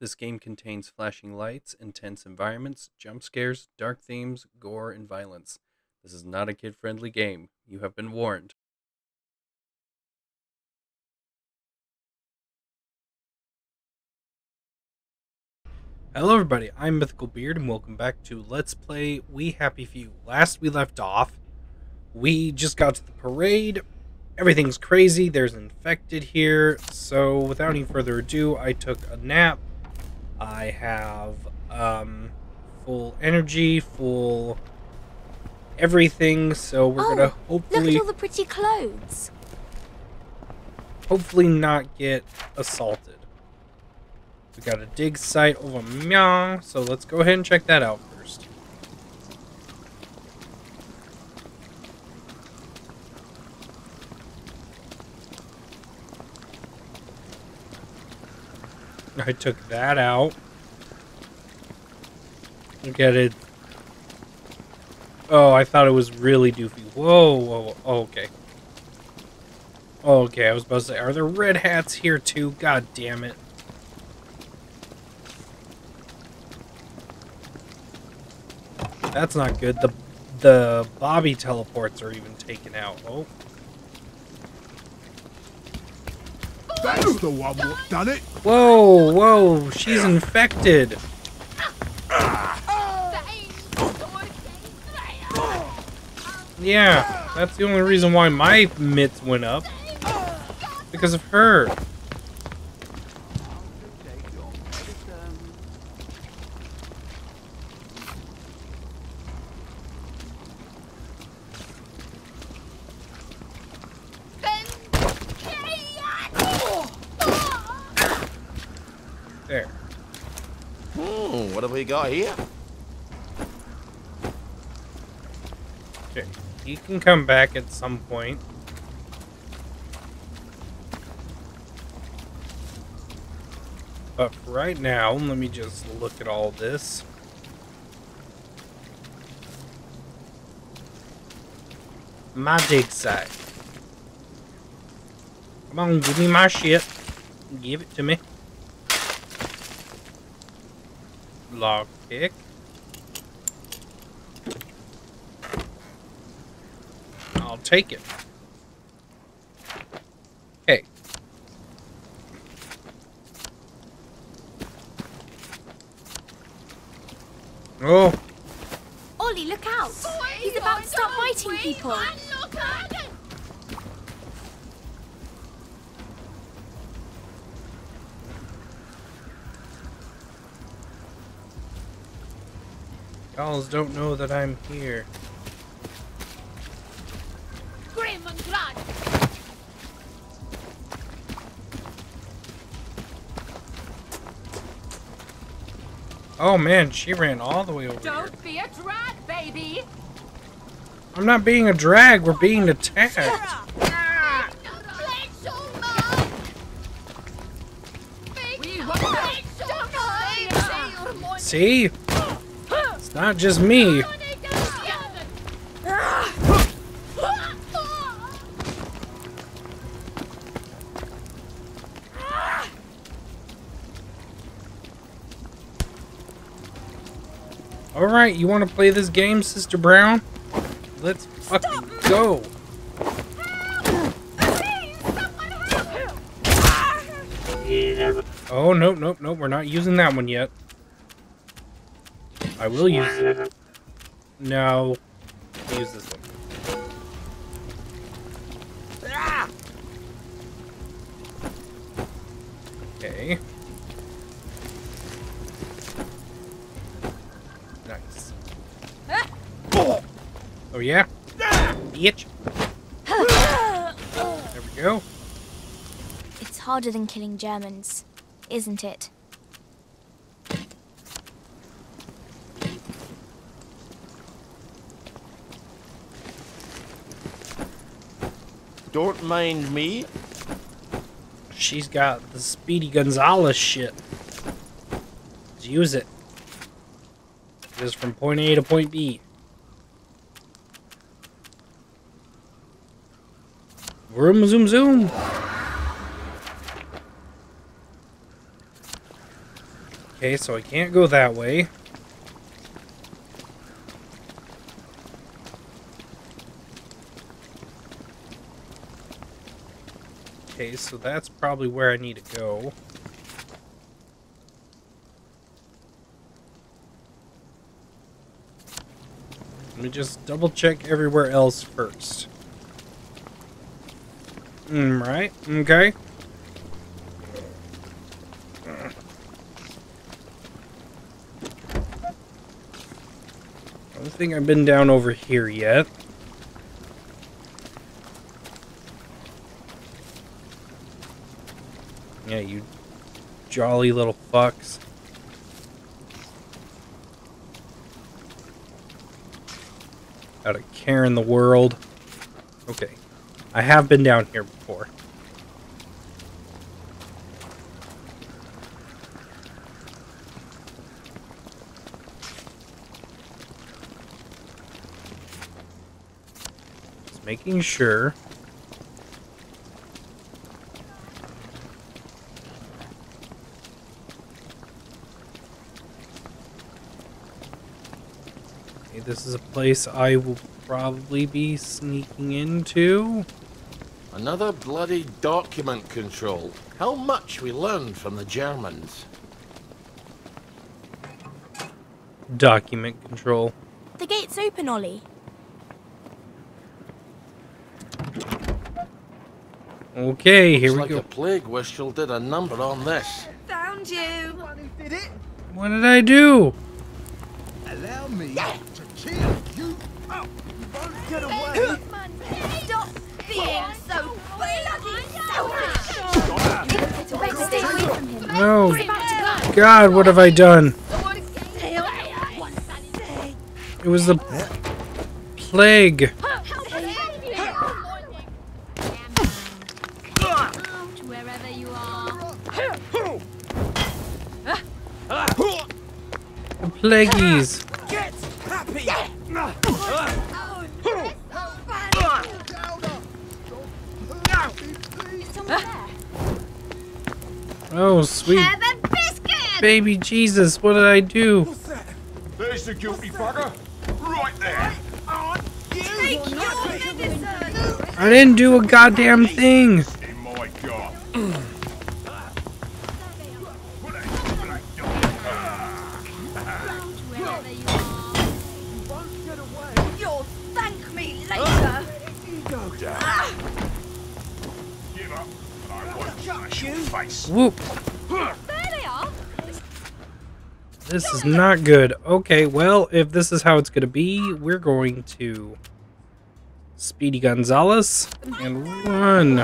This game contains flashing lights, intense environments, jump scares, dark themes, gore, and violence. This is not a kid friendly game. You have been warned. Hello, everybody. I'm Mythical Beard, and welcome back to Let's Play We Happy Few. Last we left off, we just got to the parade. Everything's crazy. There's infected here. So, without any further ado, I took a nap. I have um, full energy, full everything. So we're oh, gonna Look hopefully, at all the pretty clothes. hopefully not get assaulted. We got a dig site over Myong, so let's go ahead and check that out first. I took that out. At it. Oh, I thought it was really doofy. Whoa, whoa, whoa. Oh, okay. Okay, I was about to say, are there red hats here too? God damn it. That's not good. The the Bobby teleports are even taken out. Oh, That's the one what done it. whoa, whoa! She's infected. Yeah, that's the only reason why my mitts went up. Because of her. There. Hmm, what have we got here? Okay. He can come back at some point. But for right now, let me just look at all this. My dig site. Come on, give me my shit. Give it to me. Lock pick. I'll take it. Okay. Oh, Ollie, look out! He's about to start biting people. Y'all don't know that I'm here. Grim and blood. Oh man, she ran all the way over here. Don't be a drag, baby. I'm not being a drag, we're being attacked. See? Not just me. Alright, you want to play this game, Sister Brown? Let's fucking go. Oh, nope, nope, nope. We're not using that one yet. I will use it. No. Use this one. Okay. Nice. Oh, oh, yeah? Bitch. There we go. It's harder than killing Germans, isn't it? Don't mind me. She's got the Speedy Gonzalez shit. Let's use it. Just from point A to point B. Vroom zoom zoom. Okay, so I can't go that way. So that's probably where I need to go. Let me just double check everywhere else first. Mm, right, okay. I don't think I've been down over here yet. Yeah, you jolly little fucks. Out of care in the world. Okay. I have been down here before. Just making sure. This is a place I will probably be sneaking into. Another bloody document control. How much we learned from the Germans. Document control. The gate's open, Ollie. Okay, here Looks we like go. a plague whistle did a number on this. Found you. What did I do? No. He's about to go. God, what have I done? It was the plague. Wherever. The. Baby Jesus, what did I do? There's the guilty bugger. Right there. Take your medicine. I didn't do a goddamn thing. In This is not good. Okay, well, if this is how it's going to be, we're going to Speedy Gonzalez and run.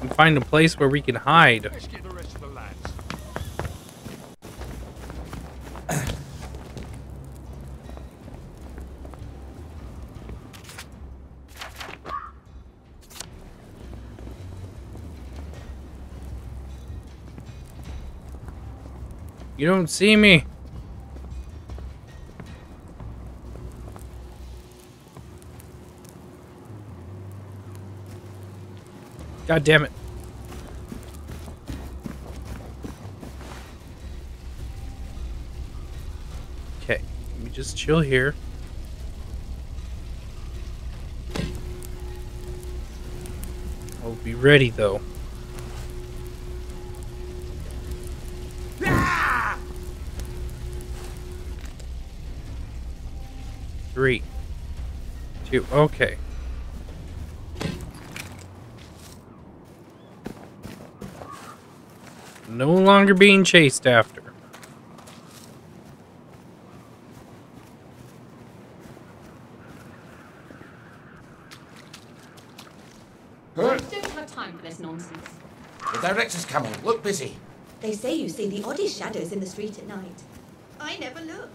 And find a place where we can hide. You don't see me. God damn it. Okay, let me just chill here. I'll be ready though. Three, two, okay. No longer being chased after. don't have time for this nonsense. The director's coming. Look busy. They say you see the oddest shadows in the street at night. I never look.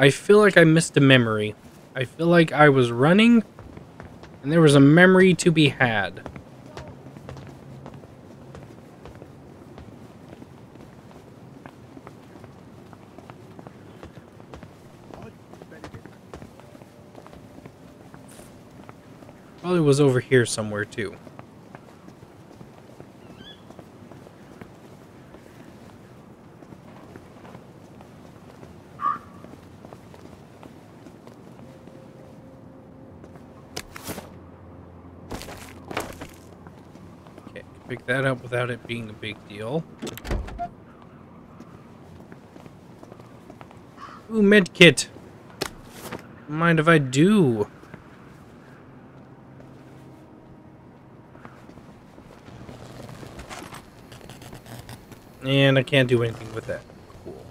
I feel like I missed a memory. I feel like I was running and there was a memory to be had. Probably was over here somewhere too. pick that up without it being a big deal. Ooh, medkit. Mind if I do? And I can't do anything with that. Cool.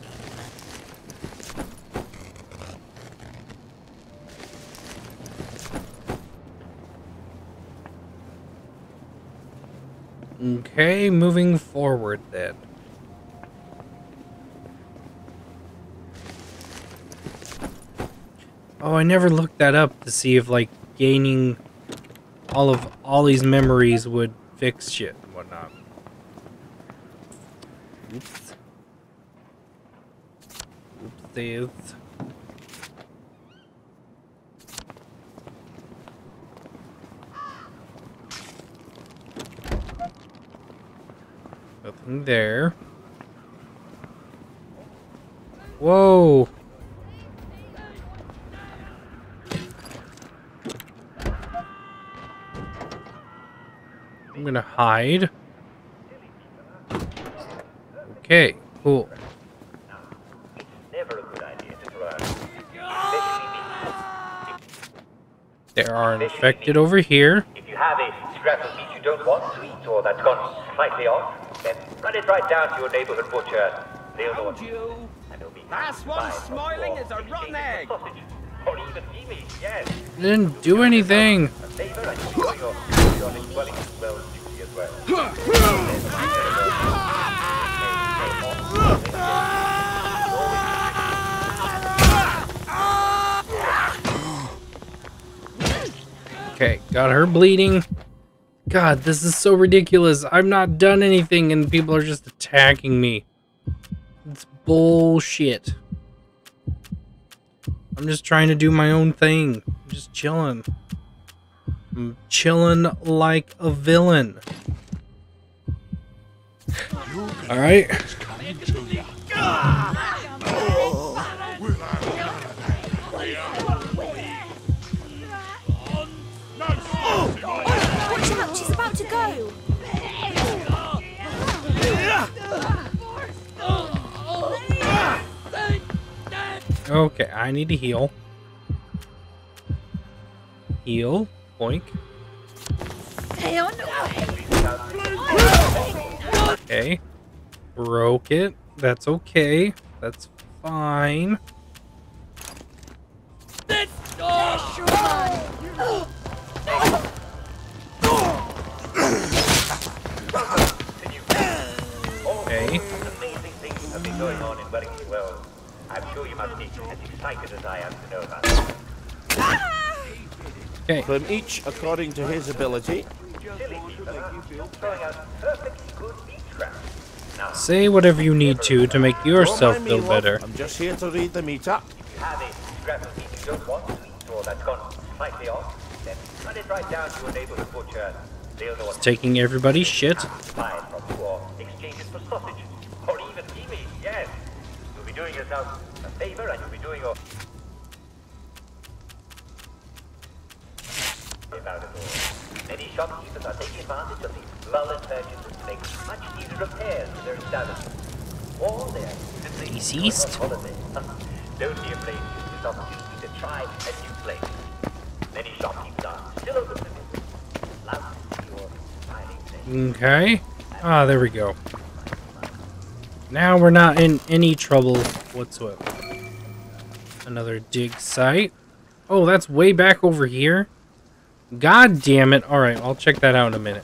Okay, moving forward then. Oh, I never looked that up to see if like gaining all of all these memories would fix shit and whatnot. Oops. Oopsies. Nothing there. Whoa! I'm gonna hide. Okay, cool. There are infected over here. If you have a scrap of meat you don't want to eat or that's gone slightly off, then run it right down to your neighborhood butcher. They'll know what to. And it'll be Last one smiling for is a rotten egg. Sausage. Or even meat, yes. Didn't do anything. A favor and you'll enjoy your, your next dwelling well juicy as well. Okay, got her bleeding. God, this is so ridiculous. I've not done anything and people are just attacking me. It's bullshit. I'm just trying to do my own thing. I'm just chilling. I'm chilling like a villain. Alright. Okay, I need to heal. Heal. Boink. Okay. Broke it. That's okay. That's fine. Okay. Amazing things have been going on in Wellington Wells. I'm sure you must be as excited as I am to know about it. Okay. From each according to his ability. Silly people, huh? throwing out perfectly good meat scraps. Now, Say whatever you need to to make yourself Don't mind me, feel love. better. I'm just here to read the meat up. if you have a scrap of meat you don't want to eat or that's gone slightly off, then run it to Taking everybody's shit. use opportunity to try a new place. Many shopkeepers are still open to business. Loud to see your smiling face. Okay. Ah, there we go. Now we're not in any trouble whatsoever. Another dig site. Oh, that's way back over here. God damn it. Alright, I'll check that out in a minute.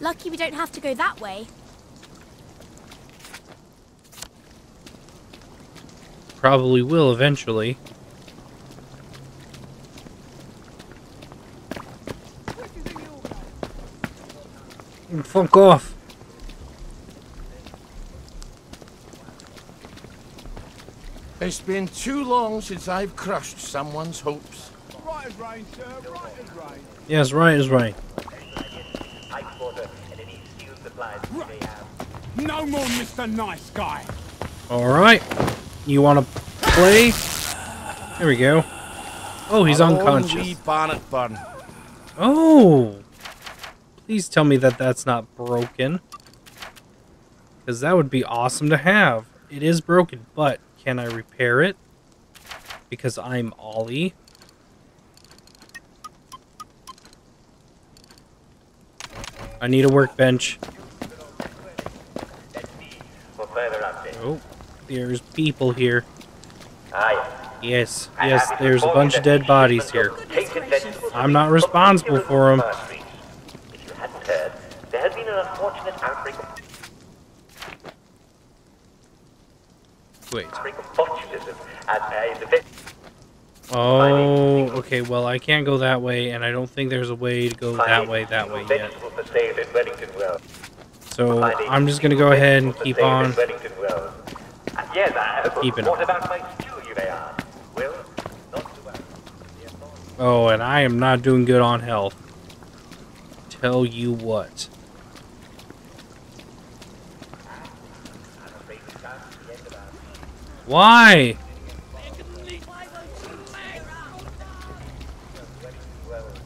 Lucky we don't have to go that way. Probably will eventually. Fuck off. It's been too long since I've crushed someone's hopes. Right as rain, sir. Right as rain. Yes, right is right. Ice water and any steel supplies you may have. No more Mr. Nice Guy. Alright. You want to play? There we go. Oh, he's Our own unconscious. wee Bannockburn. Oh! Please tell me that that's not broken. Because that would be awesome to have. It is broken, but can I repair it? Because I'm Ollie. I need a workbench. Let's see for further updates. Oh, there's people here. Yes, yes, there's a bunch of dead bodies here. of tainted vegetables I'm not responsible for 'em. If you hadn't heard, there has been an unfortunate outbreak of, Wait. outbreak of botulism at, uh, in the veg- Oh, okay, well, I can't go that way, and I don't think there's a way to go that way, that way yet. So I'm just gonna go ahead and keep on. Keeping bad. Oh, and I am not doing good on health. Tell you what. I'm afraid we've come to the end of our Why?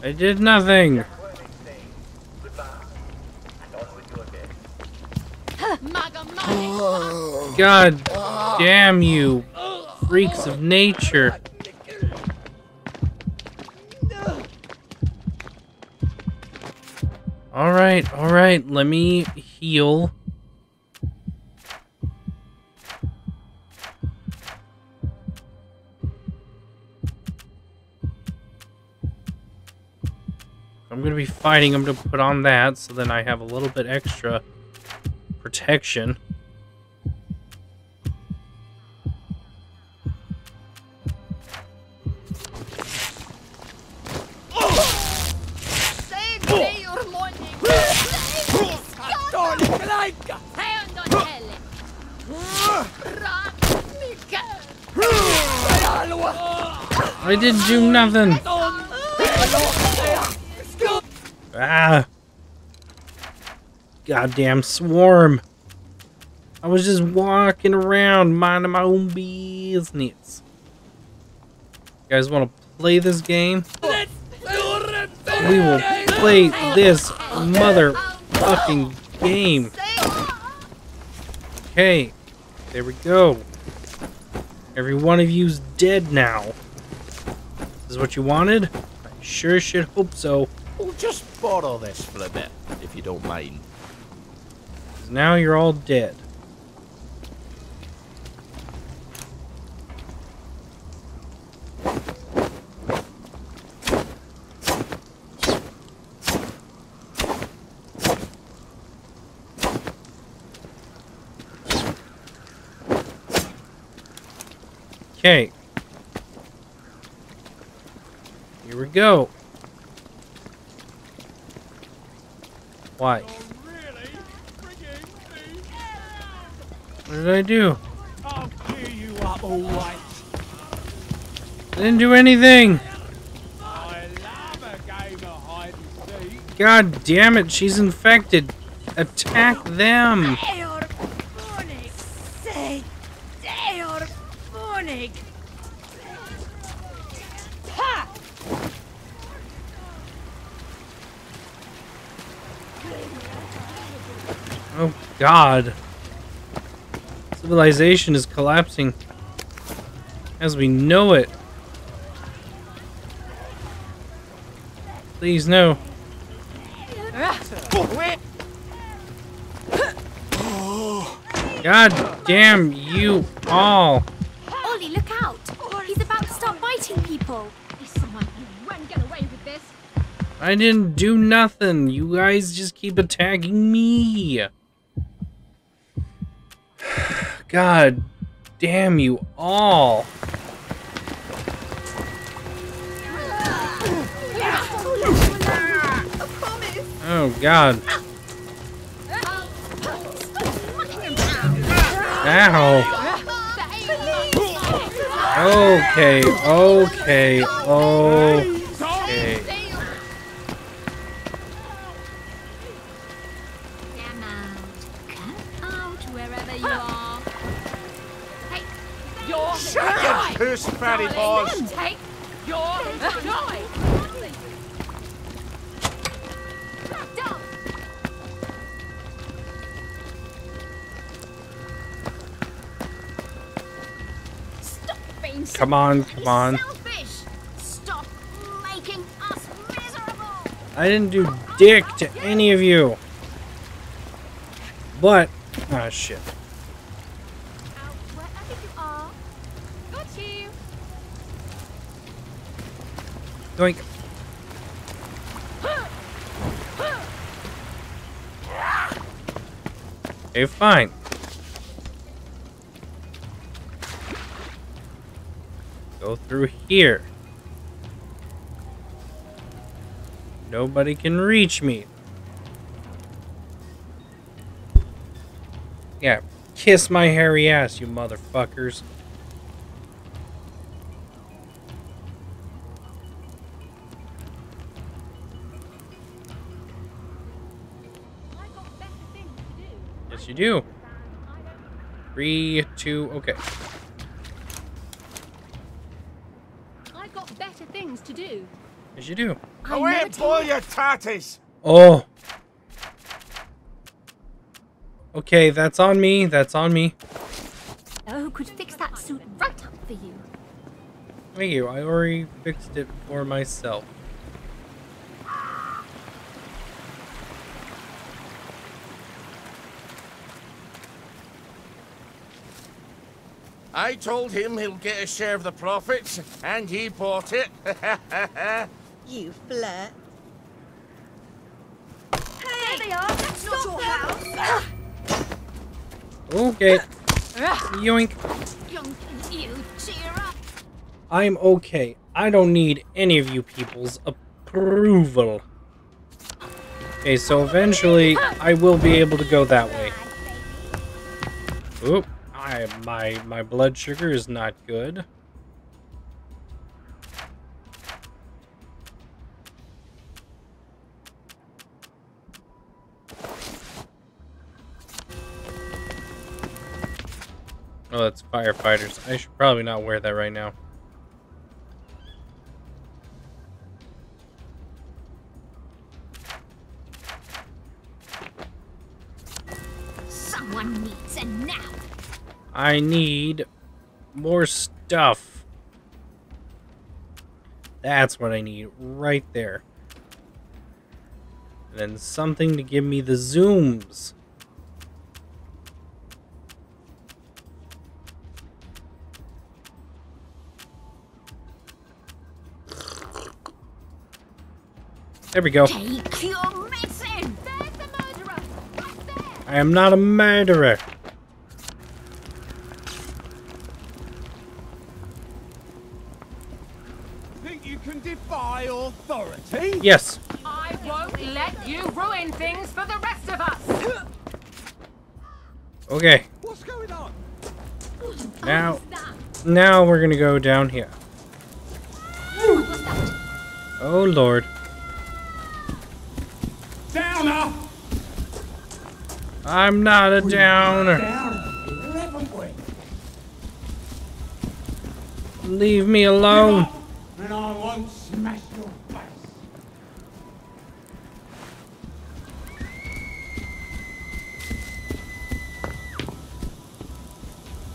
I did nothing. God damn you, freaks of nature. Alright, alright, let me heal. I'm gonna be fighting, I'm gonna put on that so then I have a little bit extra protection. Save me your morning. Save me, Skål! Hand on Helen. Rak Mikael. I didn't do nothing. Ah. Goddamn swarm. I was just walking around minding my own business. You guys want to play this game? We will play this motherfucking game. Okay. There we go. Every one of you's dead now. This is what you wanted? I sure should hope so. We'll just borrow this for a bit, if you don't mind. now you're all dead. Okay. Here we go. Why? What did I do? I didn't do anything. God damn it, she's infected. Attack them. God. Civilization is collapsing as we know it. Please no. God damn you all. Ollie, look out! He's about to start biting people. Someone, you won't get away with this. I didn't do nothing. You guys just keep attacking me. God damn you all. Oh god. Ow. Okay, okay, okay. Fatty. Take your joy. Come on, come on. I didn't do dick to any of you. But, ah, oh shit. Doink. Okay, fine. Go through here. Nobody can reach me. Yeah, kiss my hairy ass, you motherfuckers. You do. Three, two, okay. I've got better things to do. Yes, you do. Go in, boil your tatties! Oh. Okay, that's on me. That's on me. Oh, could fix that suit right up for you. Thank you. I already fixed it for myself. I told him he'll get a share of the profits, and he bought it. You flirt. There they are. That's not your house. Okay. Yoink. Young you, cheer up. I'm okay. I don't need any of you people's approval. Okay, so eventually I will be able to go that way. Oop. I, my my blood sugar is not good. Oh, that's firefighters. I should probably not wear that right now. Someone needs a nap. I need more stuff. That's what I need right there. And then something to give me the zooms. There we go. Take your medicine. There's the murderer. Right there. I am not a murderer. Can defy authority? Yes. I won't let you ruin things for the rest of us! Okay. What's going on? Now, now we're gonna go down here. Oh lord. Downer! I'm not a downer. Downer. Leave me alone. And I won't smash your face.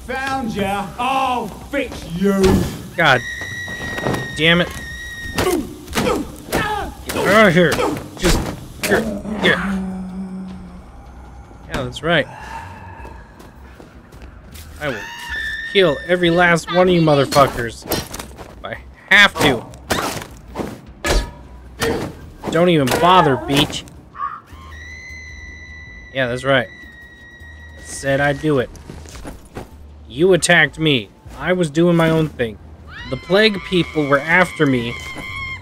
Found ya. I'll fix you. God damn it. Get out of here. Just here. Here. Yeah, that's right. I will kill every last one of you motherfuckers. Have to. Don't even bother, beach. Yeah, that's right. Said I'd do it. You attacked me. I was doing my own thing. The plague people were after me,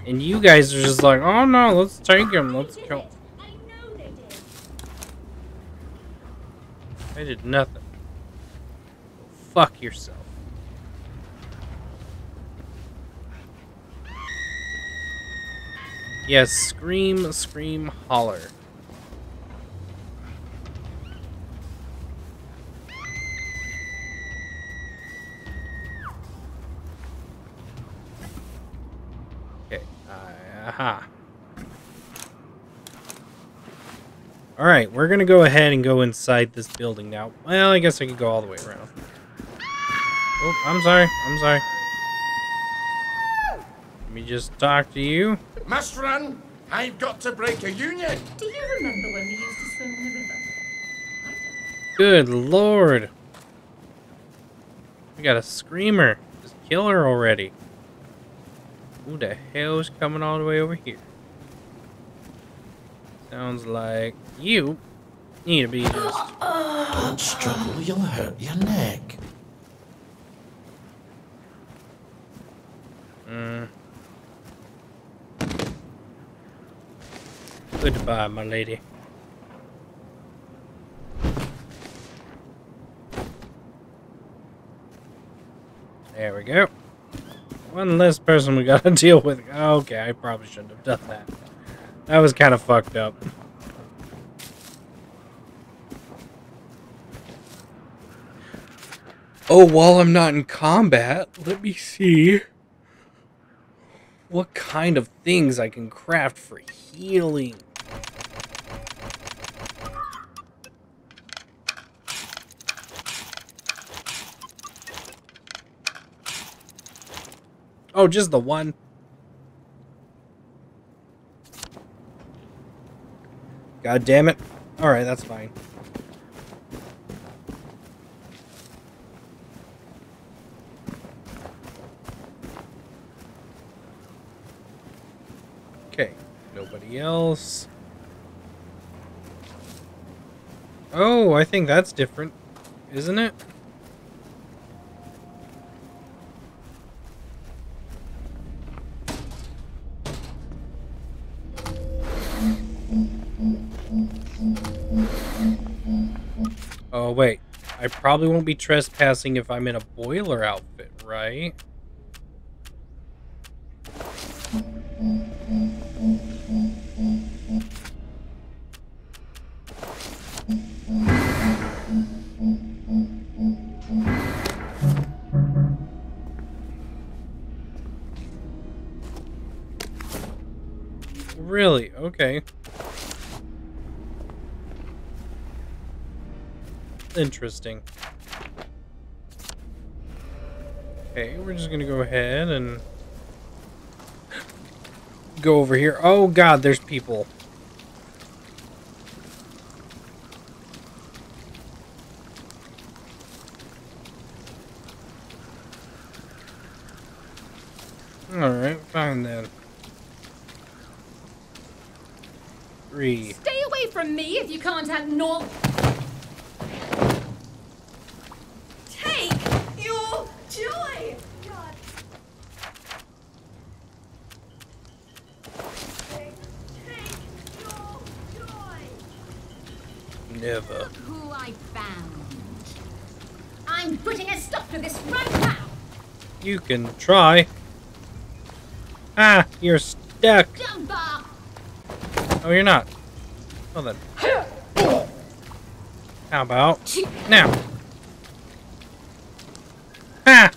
and you guys are just like, oh no, let's take him, let's kill. Did. I did nothing. Fuck yourself. Yes, scream, scream, holler. Okay, uh-huh. aha. Alright, we're gonna go ahead and go inside this building now. Well, I guess I could go all the way around. Oh, I'm sorry, I'm sorry. Let me just talk to you. Must run. I've got to break a union. Do you remember when we used to swim in the river? Good lord. We got a screamer. Just kill her already. Who the hell is coming all the way over here? Sounds like you need to be just. Don't struggle, you'll hurt your neck. Mm. Goodbye, my lady. There we go. One less person we gotta deal with. Okay, I probably shouldn't have done that. That was kind of fucked up. Oh, while I'm not in combat, let me see what kind of things I can craft for healing. Oh, just the one. God damn it. Alright, that's fine. Okay, nobody else. Oh, I think that's different, isn't it? Wait. I probably won't be trespassing if I'm in a boiler outfit, right? Really? Okay. Interesting. Okay, we're just gonna go ahead and go over here. Oh god, there's people. Alright, fine then. Three. Stay away from me if you can't have Take your joy! God. Take, take your joy! Never. Who I found. I'm putting a stop to this right now. You can try. Ah, you're stuck. Up. Oh, you're not. Well then. How about now? Ha!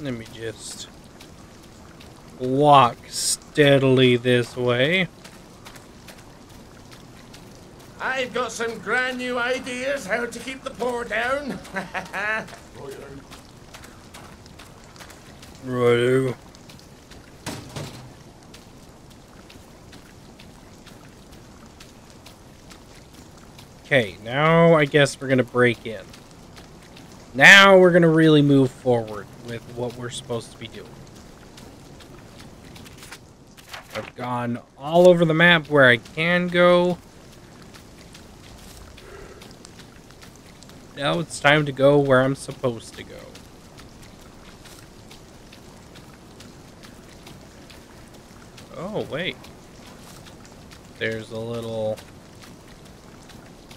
Let me just walk steadily this way. I've got some grand new ideas how to keep the poor down. Righto. Okay, now I guess we're gonna break in. Now we're gonna really move forward with what we're supposed to be doing. I've gone all over the map where I can go. Now it's time to go where I'm supposed to go. Oh, wait. There's a little...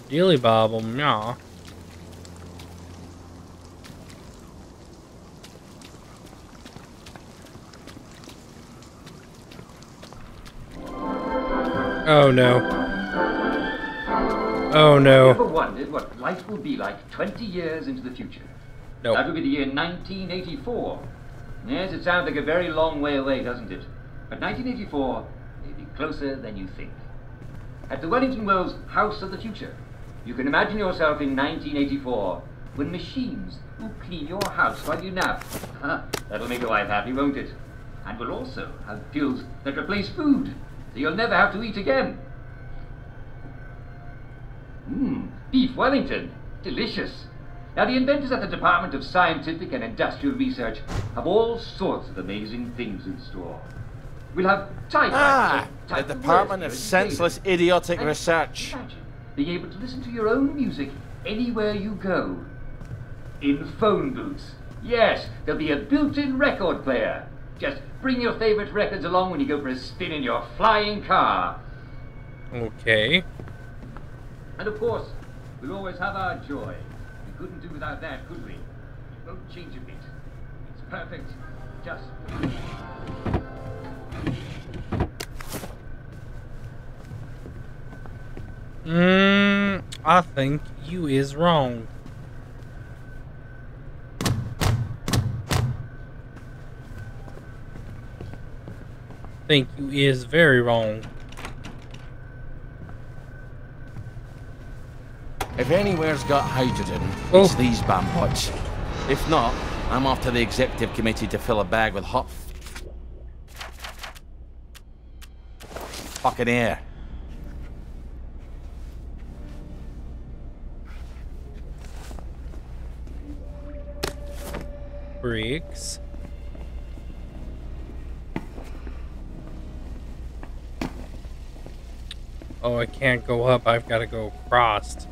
Dealy bobble, meow. Oh no. Oh no. Ever wondered what life will be like 20 years into the future? No. That would be the year 1984. Yes, it sounds like a very long way away, doesn't it? But 1984 may be closer than you think. At the Wellington Wells House of the Future, you can imagine yourself in 1984 when machines will clean your house while you nap. That'll make your wife happy, won't it? And we'll also have pills that replace food, so you'll never have to eat again. Mmm, beef Wellington. Delicious. Now, the inventors at the Department of Scientific and Industrial Research have all sorts of amazing things in store. We'll have typewriters. Ah, or the Department of Senseless Idiotic and Research. Imagine being able to listen to your own music anywhere you go. In phone booths. Yes, there'll be a built-in record player. Just bring your favorite records along when you go for a spin in your flying car. Okay. And of course, we'll always have our joy. We couldn't do without that, could we? It won't change a bit. It's perfect. Just. Mmm, I think you is wrong. Think you is very wrong. If anywhere's got hydrogen, Oh. it's these bambots. If not, I'm off to the executive committee to fill a bag with hot fucking air. Briggs. Oh, I can't go up. I've got to go across.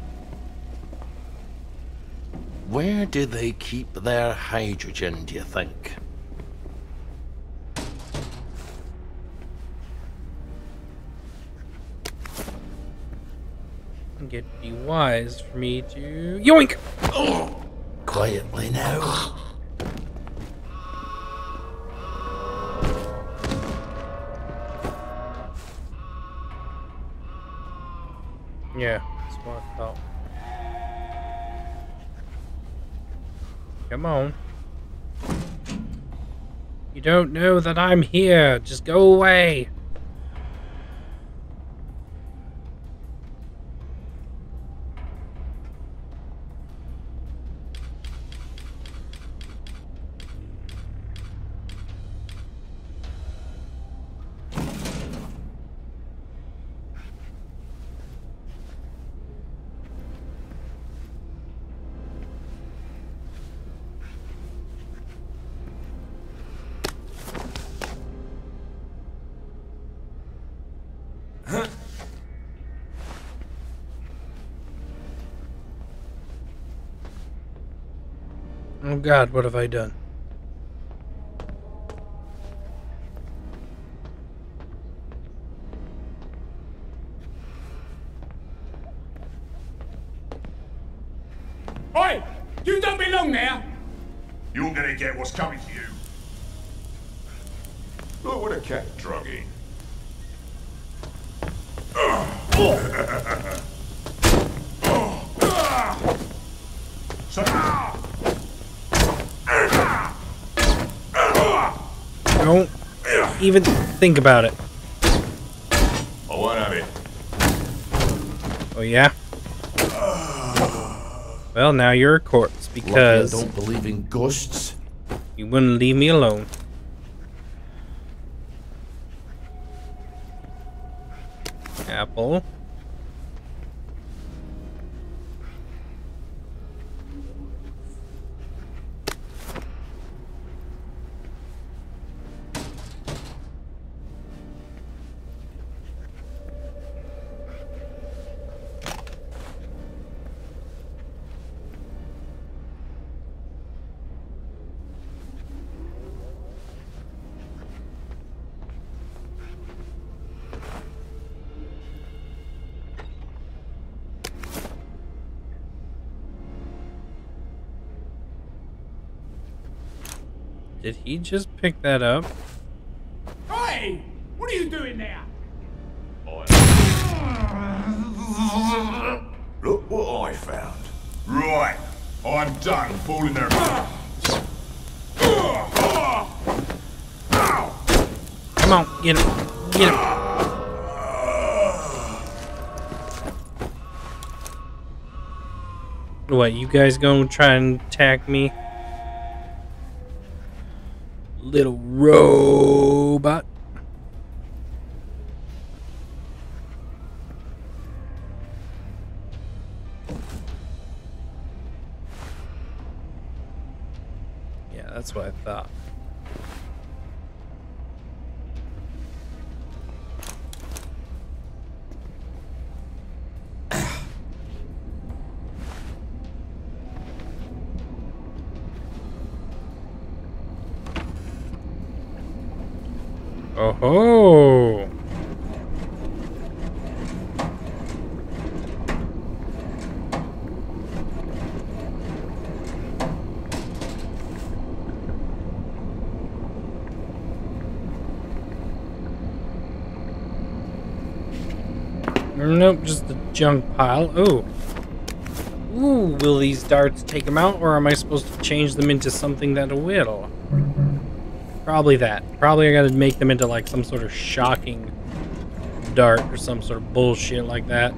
Where do they keep their hydrogen, do you think? It'd be wise for me to yoink. Quietly now. Come on. You don't know that I'm here. Just go away. Oh god, what have I done? Even think about it. Oh, I won't have. Oh yeah? Well, now you're a corpse Lucky I don't believe in ghosts. you wouldn't leave me alone. Apple. Did he just pick that up? Oi! What are you doing there? Look what I found. Right, I'm done fooling there. Come on, get him. Get him. What, you guys gonna try and attack me? Little robot. Yeah, that's what I thought. Junk pile. Ooh. Ooh, will these darts take them out, or am I supposed to change them into something that will? Probably that. Probably I gotta make them into like some sort of shocking dart or some sort of bullshit like that.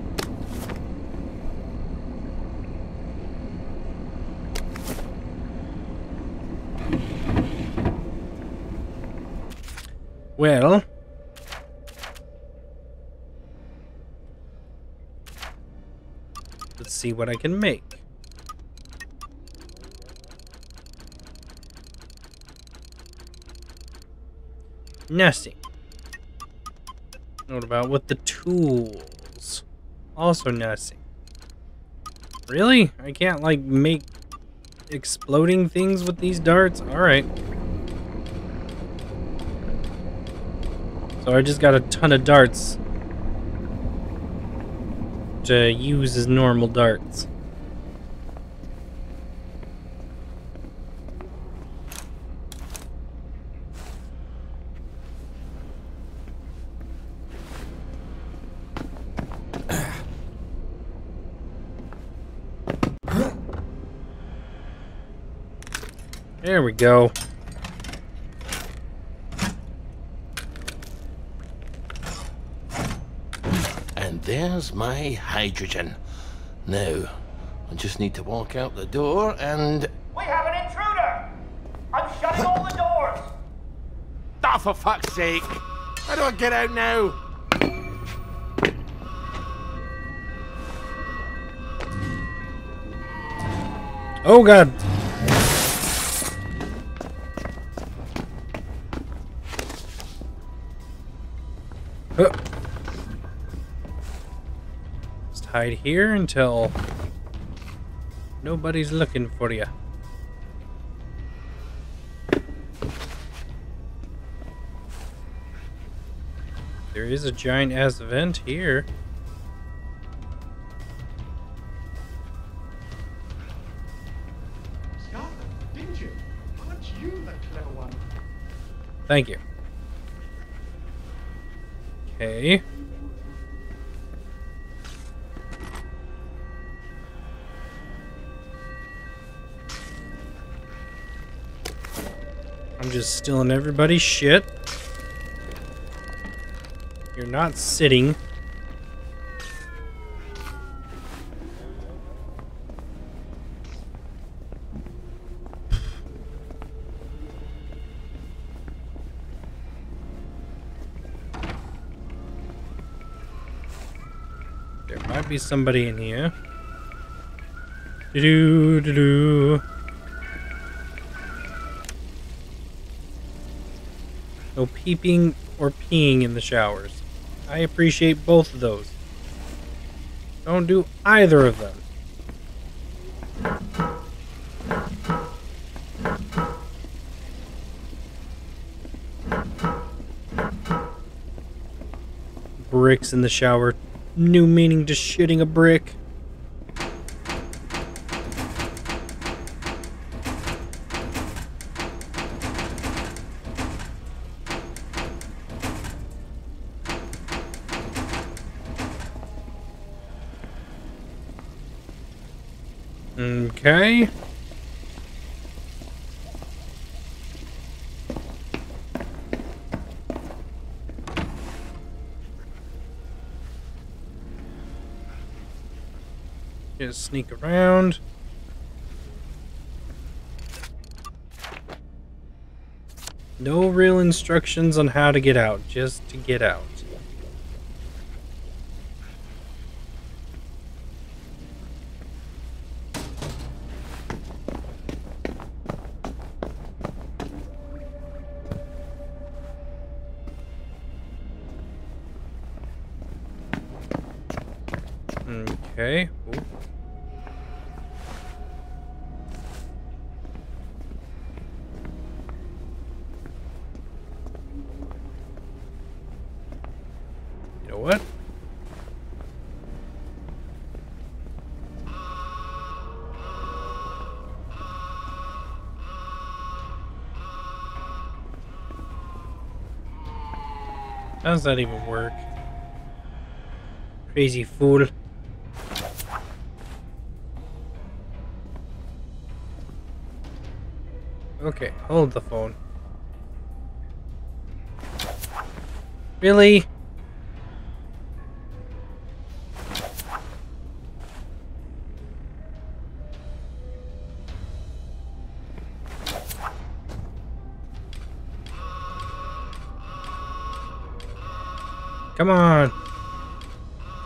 Well, let's see what I can make. Nesting. What about with the tools? Also nesting. Really? I can't, like, make exploding things with these darts? Alright. So I just got a ton of darts to use as normal darts. There we go. And there's my hydrogen. Now, I just need to walk out the door and... We have an intruder! I'm shutting all the doors! Oh, for fuck's sake! How do I get out now? Oh god. Hide here until nobody's looking for you. There is a giant ass vent here. Scarlet, didn't you? Aren't you the clever one? Thank you. Okay. I'm just stealing everybody's shit. You're not sitting. There might be somebody in here. Do do do. Peeping or peeing in the showers. I appreciate both of those. Don't do either of them. Bricks in the shower. New meaning to shitting a brick. sneak around. No real instructions on how to get out, just to get out. Okay. Ooh. Does that even work? Crazy fool. Okay, hold the phone. Really?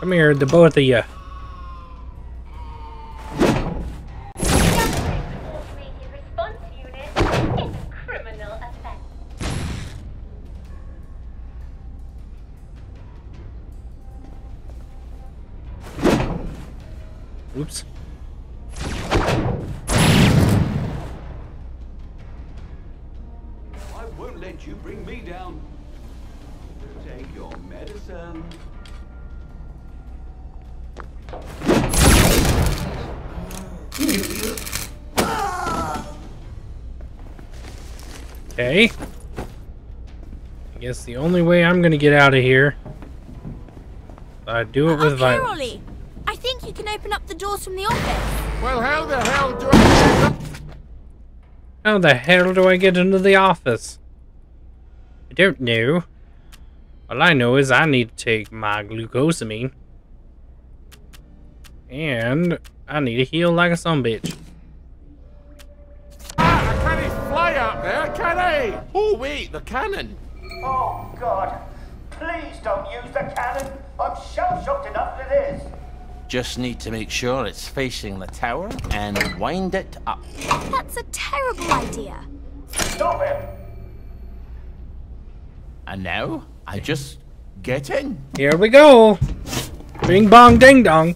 Come here, the both of you. Only way I'm gonna get out of here, I do it with okay, violence. Rolly. I think you can open up the doors from the office. Well, how the hell do I... How the hell do I get into the office? I don't know. All I know is I need to take my glucosamine. And I need to heal like a son bitch. Ah, I can't fly up there, can I? Oh, wait, the cannon. Oh, God. Please don't use the cannon. I'm shell-shocked enough as it is. Just need to make sure it's facing the tower and wind it up. That's a terrible idea. Stop it. And now, I just get in. Here we go. Bing bong ding dong.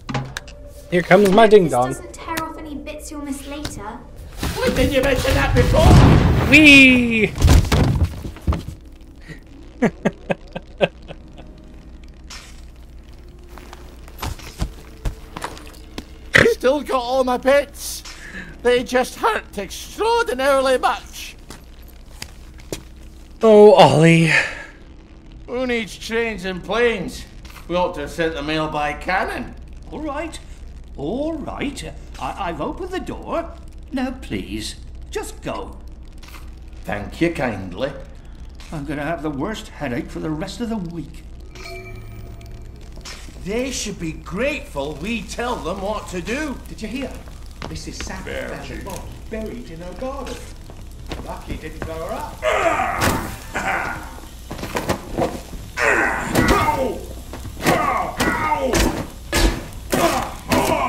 Here comes my ding dong. This Doesn't tear off any bits you'll miss later. Why didn't you mention that before? Wee! Still got all my bits. They just hurt extraordinarily much. Oh, Ollie. Who needs trains and planes? We ought to have sent the mail by cannon. All right. All right. I- I've opened the door. Now, please, just go. Thank you kindly. I'm going to have the worst headache for the rest of the week. They should be grateful we tell them what to do. Did you hear? Mrs. Sappy found a body buried in her garden. Lucky it didn't blow her up.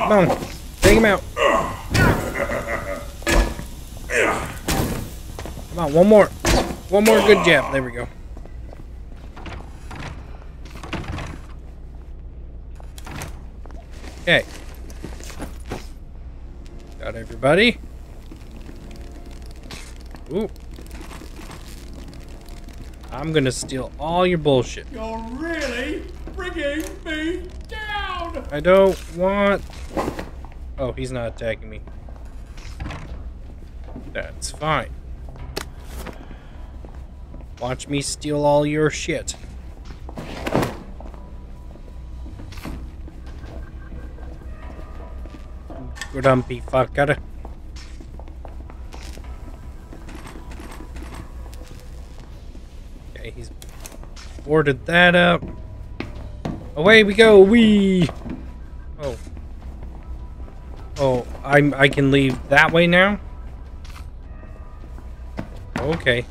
Come on. Take him out. Come on, one more. One more good jab. There we go. Okay. Got everybody. Ooh. I'm gonna steal all your bullshit. You're really bringing me down. I don't want... Oh, he's not attacking me. That's fine. Watch me steal all your shit. Grumpy fucker. Okay, he's boarded that up. Away we go, we. Oh. Oh, I'm I can leave that way now? Okay.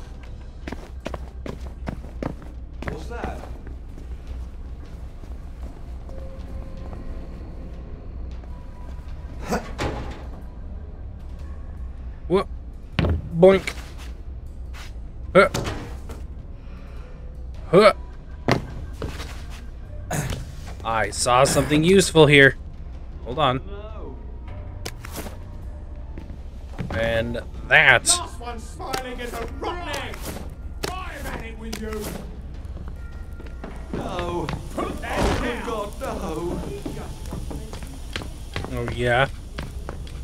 Boink. Huh. Huh. I saw something useful here. Hold on. And that. Last one smiling is a rotten egg. I'm at it with you. No. Oh, God, no. Oh, yeah.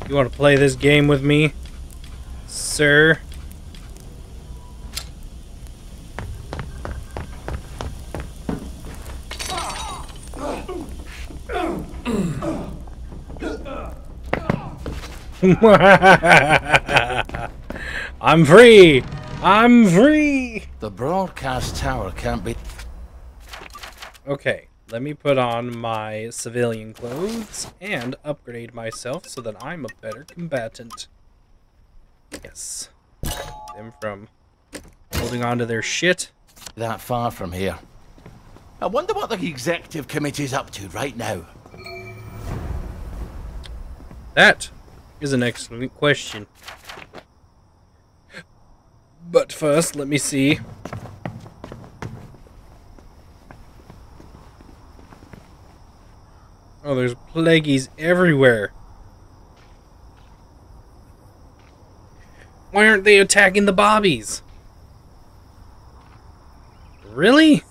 You want to play this game with me, sir? I'm free! I'm free! The broadcast tower can't be. Okay, let me put on my civilian clothes and upgrade myself so that I'm a better combatant. Yes. Them from holding on to their shit. That far from here. I wonder what the executive committee's up to right now. That is an excellent question. But first, let me see. Oh, there's plagueies everywhere. Why aren't they attacking the bobbies? Really?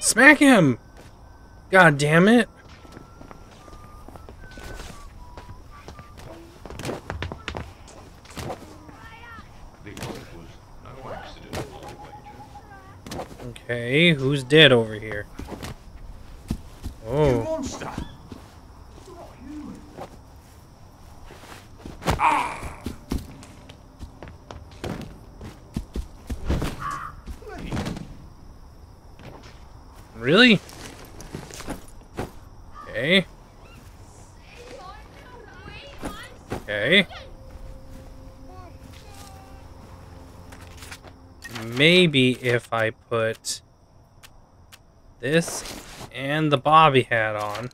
Smack him! God damn it. Okay, who's dead over here? Oh, really? Okay. Okay. Maybe if I put this and the bobby hat on,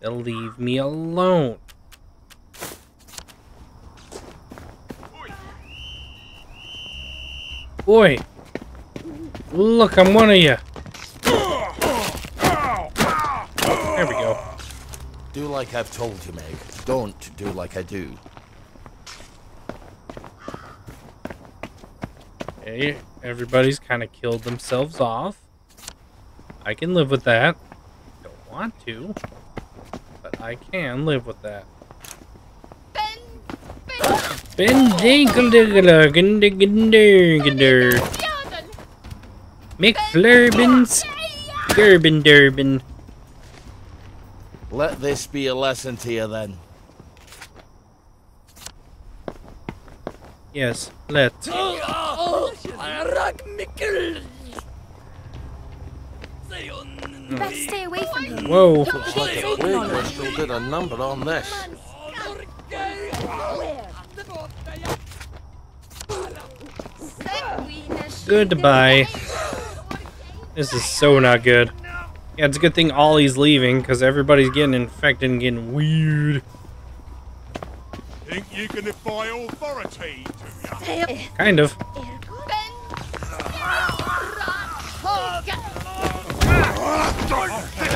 they'll leave me alone. Boy, look, I'm one of you. There we go. Do like I've told you, Meg. Don't do like I do. Hey, everybody's kind of killed themselves off. I can live with that. Don't want to, but I can live with that. Bendinklediglegendigendigener. McFlurbins. Gerben Durbin. Let this be a lesson to you then. Yes, let. You better stay away from him. Whoa. Looks like a plague crystal did a number on this. Goodbye. This is so not good. Yeah, it's a good thing Ollie's leaving, because everybody's getting infected and getting weird. Think you can defy authority, do ya? Kind of.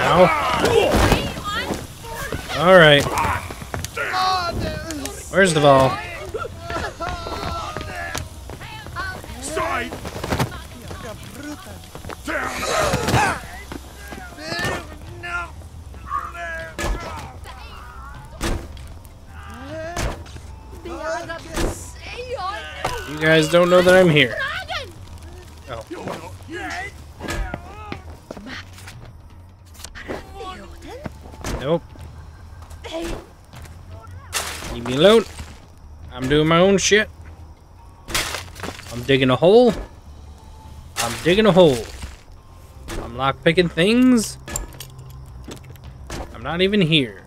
Ow. Alright. Where's the ball? Side! You guys don't know that I'm here. Oh. Nope. Leave me alone. I'm doing my own shit. I'm digging a hole. I'm digging a hole. I'm lockpicking things. I'm not even here.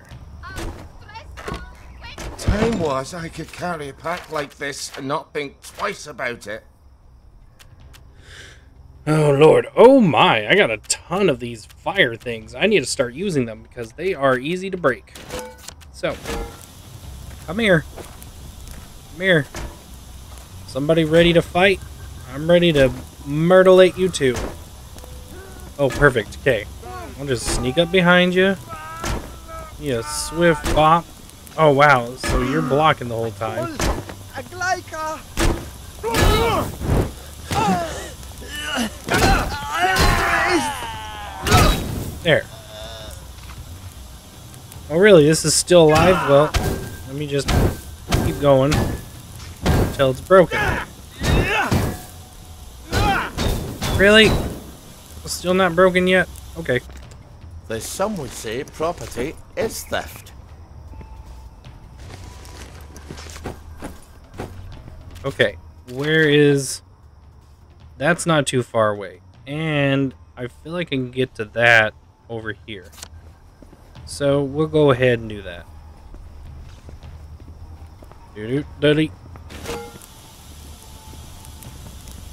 Time was I could carry a pack like this and not think twice about it. Oh lord, oh my, I got a ton of these fire things. I need to start using them because they are easy to break. So, come here. Come here. Somebody ready to fight? I'm ready to myrtlate you two. Oh, perfect. Okay. I'll just sneak up behind you. Yeah, swift bop. Oh, wow. So you're blocking the whole time. There. Oh, really? This is still alive? Well, let me just keep going until it's broken. Really? Still not broken yet? Okay. As some would say, property is theft. Okay. Where is... That's not too far away. And I feel like I can get to that over here. So we'll go ahead and do that.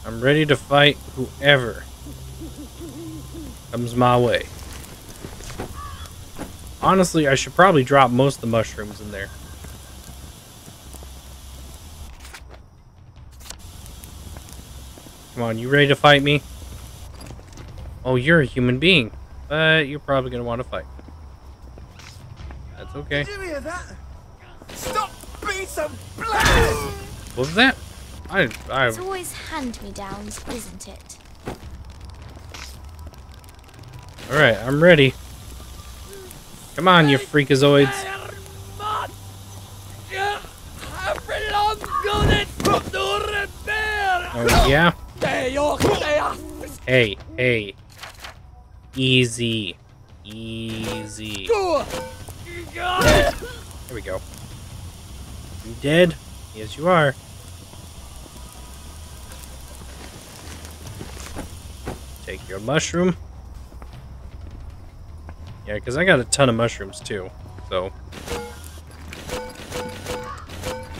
I'm ready to fight whoever comes my way. Honestly, I should probably drop most of the mushrooms in there. Come on, you ready to fight me? Oh, you're a human being. But you're probably going to want to fight. That's okay. Did you hear that? Stop being so black! What was that? I, I, It's always hand-me-downs, isn't it? Alright, I'm ready. Come on, you freakazoids. Oh, yeah? Hey, hey. Easy. Easy. There we go. You dead? Yes, you are. Take your mushroom. Yeah, because I got a ton of mushrooms too. So.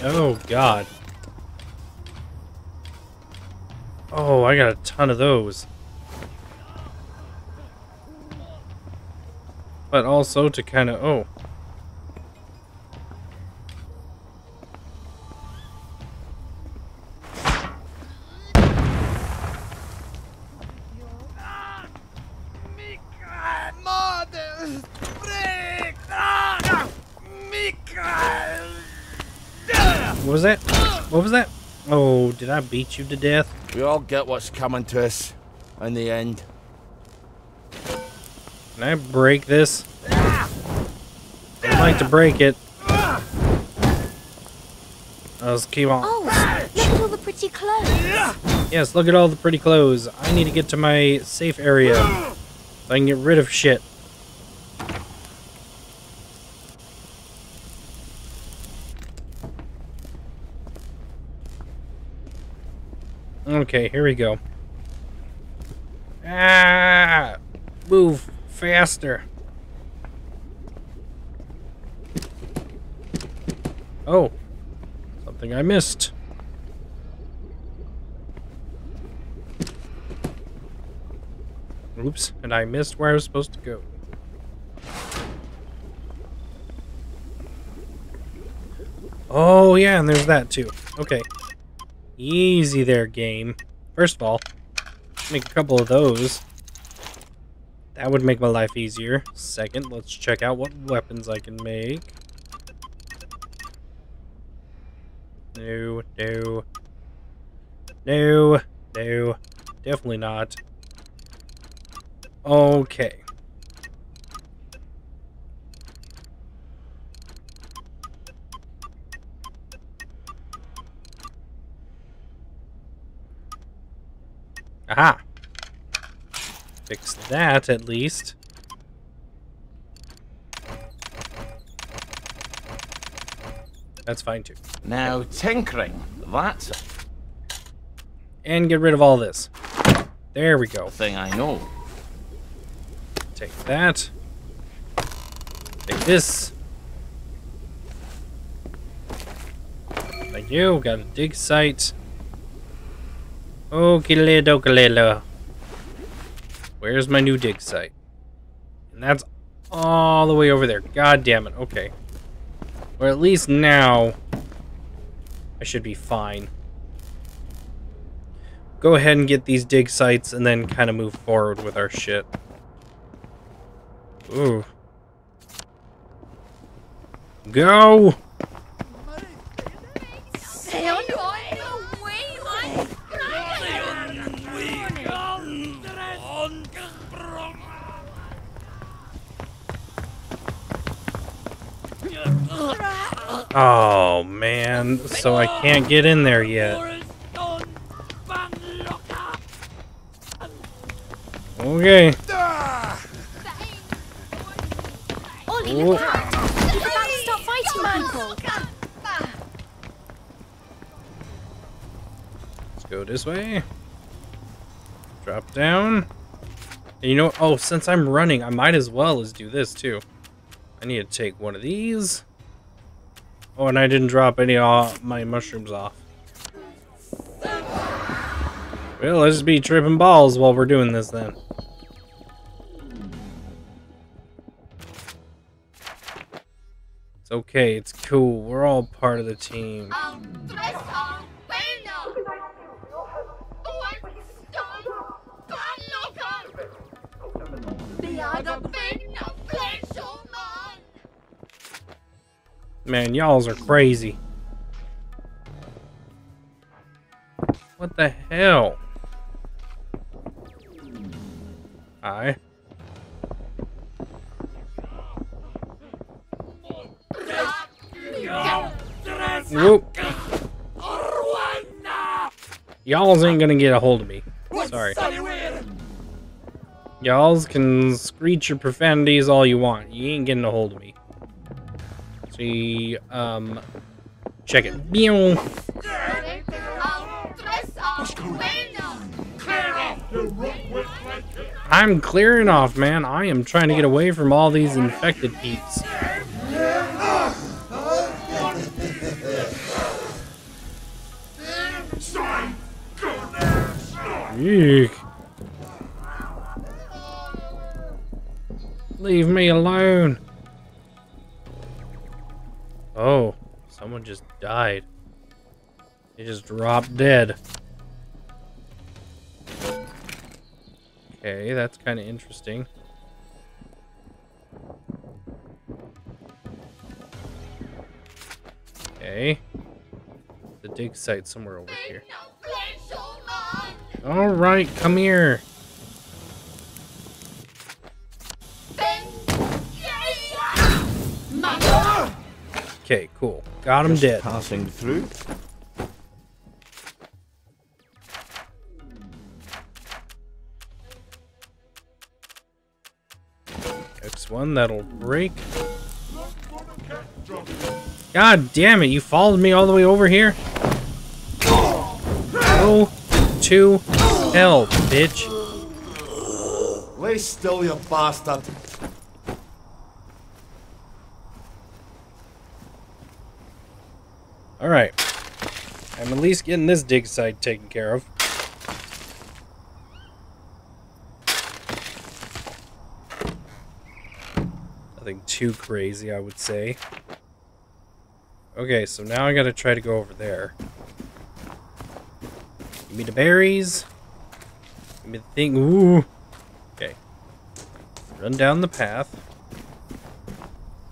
Oh, God. Oh, I got a ton of those. But also to kind of... Oh. What was that? What was that? Oh, did I beat you to death? We all get what's coming to us in the end. Can I break this? I'd like to break it. Let's keep on. Oh, look at all the pretty clothes. Yes, look at all the pretty clothes. I need to get to my safe area so I can get rid of shit. Okay, here we go. Ah! Move faster. Oh, something I missed. Oops, and I missed where I was supposed to go. Oh, yeah, and there's that too. Okay. Easy there, game. First of all, make a couple of those. That would make my life easier. Second, let's check out what weapons I can make. No, no. No, no. Definitely not. Okay. Aha! Fix that, at least. That's fine, too. Now, tinkering. That's a And get rid of all this. There we go. thing I know. Take that. Take this. Thank you. Got a dig site. Okay, dokalelo. Where's my new dig site? And that's all the way over there. God damn it. Okay. Or at least now, I should be fine. Go ahead and get these dig sites and then kind of move forward with our shit. Ooh. Go! Oh man, so I can't get in there yet. Okay. Fighting! Let's go this way. Drop down. And you know, oh, since I'm running, I might as well as do this too. I need to take one of these. Oh, and I didn't drop any of my mushrooms off. Well, let's be tripping balls while we're doing this then. It's okay, it's cool. We're all part of the team. Man, y'alls are crazy. What the hell? Hi. Whoop. Y'alls ain't gonna get a hold of me. Sorry. Y'alls can screech your profanities all you want. You ain't getting a hold of me. See, um, check it. Meow. I'm clearing off, man. I am trying to get away from all these infected peeps. Eek. Leave me alone. Oh, someone just died. They just dropped dead. Okay, that's kind of interesting. Okay. The dig site somewhere over here. Alright, come here. Okay, cool. Got him Just dead. Passing through. X1, that'll break. God damn it, you followed me all the way over here? Go to hell, bitch. Lay still, you bastard. Alright. I'm at least getting this dig site taken care of. Nothing too crazy, I would say. Okay, so now I gotta try to go over there. Give me the berries. Give me the thing. Ooh. Okay. Run down the path.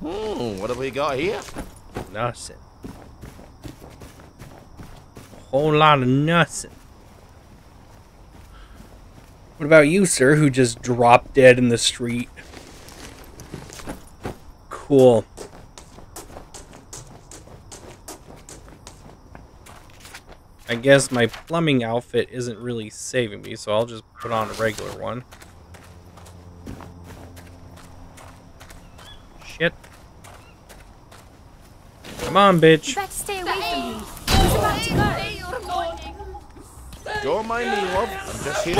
Hmm, what have we got here? Nothing. Whole lot of nothing. What about you, sir, who just dropped dead in the street? Cool. I guess my plumbing outfit isn't really saving me, so I'll just put on a regular one. Shit. Come on, bitch. You better stay away from him. He's about to go. Don't mind me, love. I'm just here.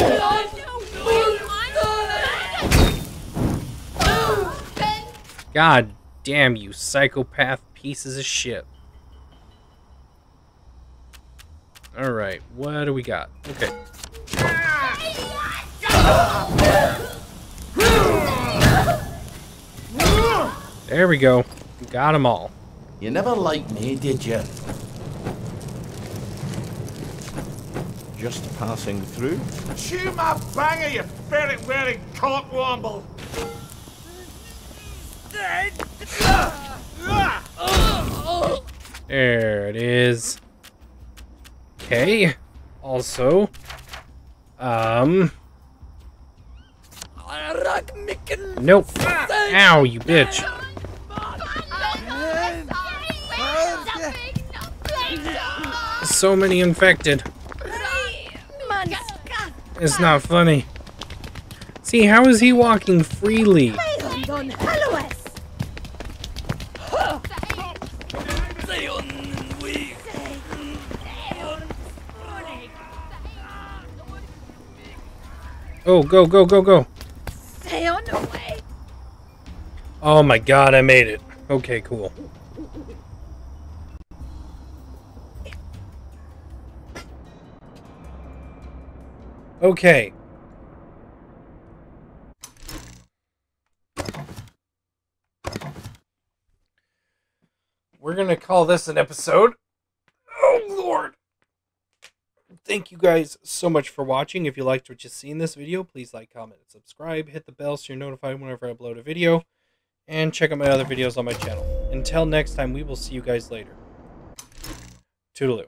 God damn you, psychopath pieces of shit. Alright, what do we got? Okay. There we go. Got them all. You never liked me, did you? Just passing through. Chew my banger, you ferret-wearing cockwomble! There it is. Okay. Also, um. Nope. Ow, you bitch. So many infected. It's not funny. See, how is he walking freely? Oh, go, go, go, go. Stay on the way. Oh my god, I made it. Okay, cool. Okay. We're gonna call this an episode. Oh lord. Thank you guys so much for watching. If you liked what you see in this video, please like, comment, and subscribe. Hit the bell so you're notified whenever I upload a video. And check out my other videos on my channel. Until next time, we will see you guys later. Toodaloo.